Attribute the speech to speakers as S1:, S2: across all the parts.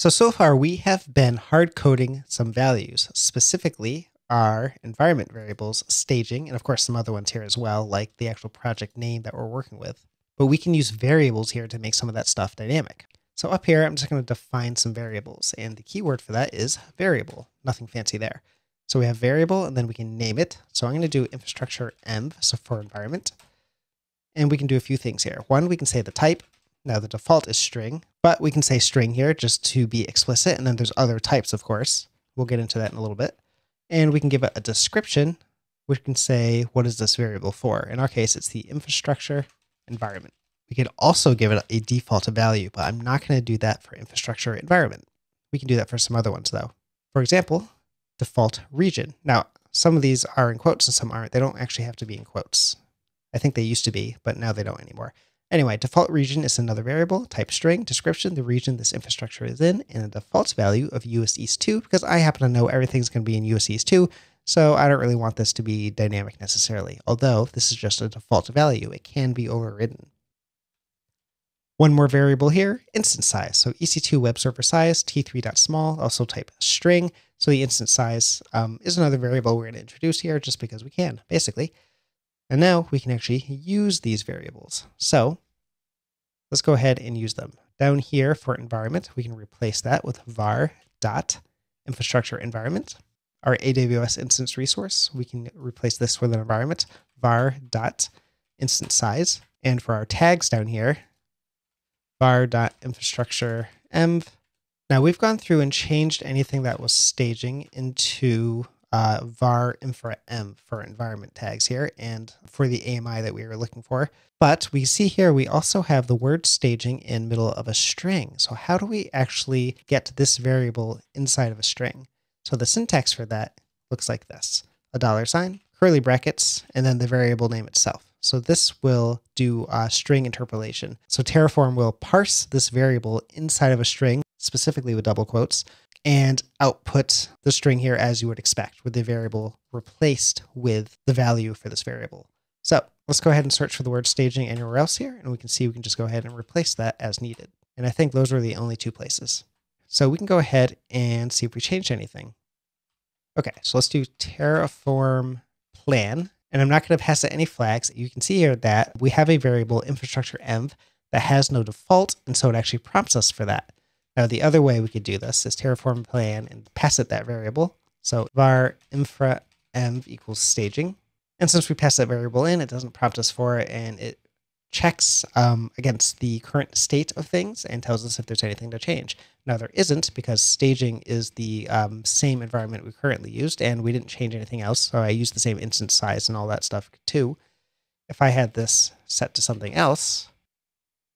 S1: So, so far we have been hard coding some values, specifically our environment variables, staging, and of course some other ones here as well, like the actual project name that we're working with. But we can use variables here to make some of that stuff dynamic. So up here, I'm just going to define some variables, and the keyword for that is variable. Nothing fancy there. So we have variable, and then we can name it. So I'm going to do infrastructure env, so for environment. And we can do a few things here. One, we can say the type. Now the default is string, but we can say string here just to be explicit. And then there's other types, of course. We'll get into that in a little bit. And we can give it a description, which can say, what is this variable for? In our case, it's the infrastructure environment. We could also give it a default value, but I'm not going to do that for infrastructure environment. We can do that for some other ones though. For example, default region. Now, some of these are in quotes and some aren't. They don't actually have to be in quotes. I think they used to be, but now they don't anymore. Anyway, default region is another variable, type string, description, the region this infrastructure is in, and a default value of US East 2, because I happen to know everything's going to be in US East 2, so I don't really want this to be dynamic necessarily. Although this is just a default value, it can be overridden. One more variable here, instance size. So EC2 web server size, t3.small, also type string. So the instance size um, is another variable we're going to introduce here just because we can, basically. And now we can actually use these variables. So let's go ahead and use them. Down here for environment, we can replace that with var dot infrastructure environment. Our AWS instance resource, we can replace this with an environment, var dot instance size. And for our tags down here, var dot infrastructure env. Now we've gone through and changed anything that was staging into uh, var infra env for environment tags here and for the AMI that we were looking for. But we see here we also have the word staging in middle of a string. So how do we actually get this variable inside of a string? So the syntax for that looks like this. A dollar sign, curly brackets, and then the variable name itself. So this will do a string interpolation. So Terraform will parse this variable inside of a string, specifically with double quotes, and output the string here as you would expect with the variable replaced with the value for this variable. So let's go ahead and search for the word staging anywhere else here, and we can see we can just go ahead and replace that as needed. And I think those are the only two places. So we can go ahead and see if we changed anything. Okay, so let's do Terraform plan, and I'm not going to pass it any flags. You can see here that we have a variable infrastructure env that has no default, and so it actually prompts us for that. Now, the other way we could do this is terraform plan and pass it that variable. So var infra env equals staging. And since we pass that variable in, it doesn't prompt us for it and it checks um, against the current state of things and tells us if there's anything to change. Now, there isn't because staging is the um, same environment we currently used and we didn't change anything else. So I used the same instance size and all that stuff too. If I had this set to something else,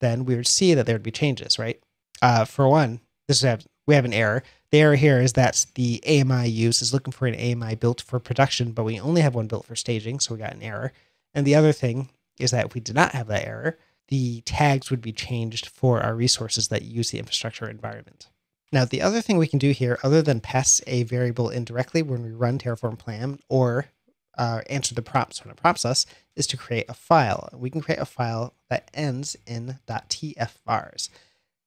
S1: then we would see that there would be changes, right? Uh, for one, this have, we have an error. The error here is that the AMI used is looking for an AMI built for production, but we only have one built for staging, so we got an error. And the other thing is that if we did not have that error, the tags would be changed for our resources that use the infrastructure environment. Now, the other thing we can do here, other than pass a variable indirectly when we run Terraform plan or uh, answer the prompts when it prompts us, is to create a file. We can create a file that ends in .tfvars.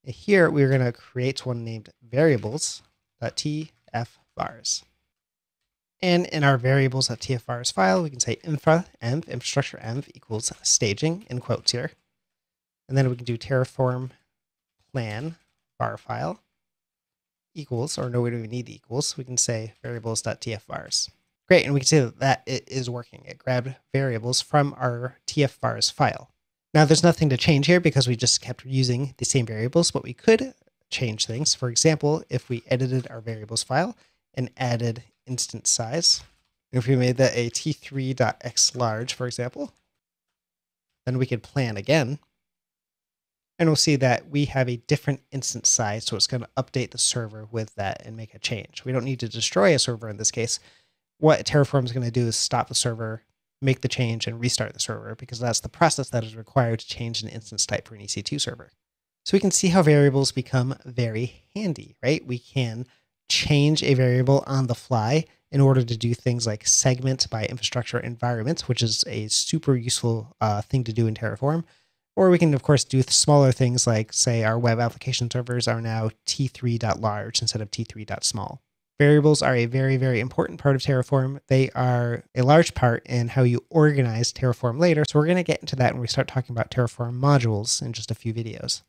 S1: Here we're going to create one named variables.tfvars. And in our variables.tfvars file, we can say infra env, infrastructure env equals staging in quotes here. And then we can do terraform plan var file equals, or no, we don't even need the equals. We can say variables.tfvars. Great, and we can see that, that it is working. It grabbed variables from our tfvars file. Now there's nothing to change here because we just kept using the same variables, but we could change things. For example, if we edited our variables file and added instance size, if we made that a t3.x large, for example, then we could plan again. And we'll see that we have a different instance size, so it's going to update the server with that and make a change. We don't need to destroy a server in this case. What Terraform is going to do is stop the server, make the change and restart the server because that's the process that is required to change an instance type for an EC2 server. So we can see how variables become very handy, right? We can change a variable on the fly in order to do things like segment by infrastructure environment, which is a super useful uh, thing to do in Terraform. Or we can, of course, do smaller things like, say, our web application servers are now t3.large instead of t3.small. Variables are a very, very important part of Terraform. They are a large part in how you organize Terraform later. So we're going to get into that when we start talking about Terraform modules in just a few videos.